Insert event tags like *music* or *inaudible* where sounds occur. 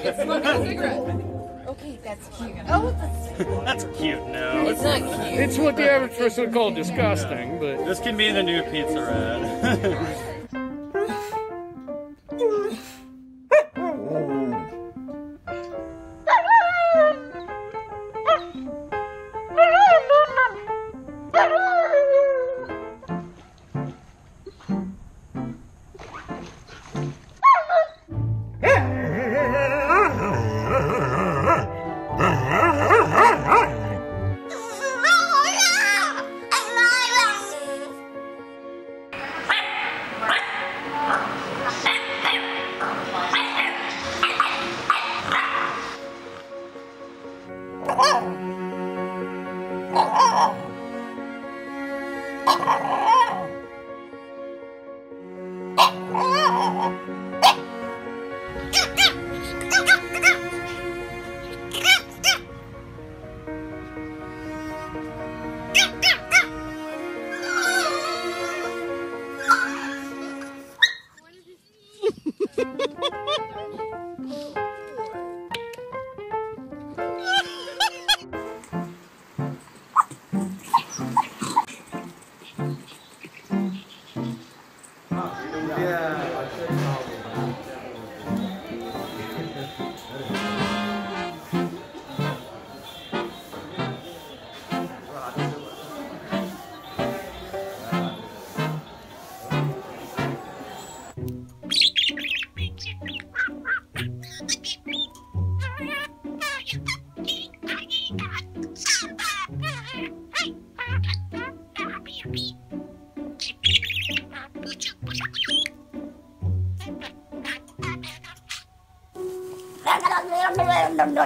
Okay, that's cute. Oh, that's *laughs* That's cute. No, It's not cute. It's what the average person would call disgusting, but This can be the new pizza red. *laughs* Thank Yeah. Oh,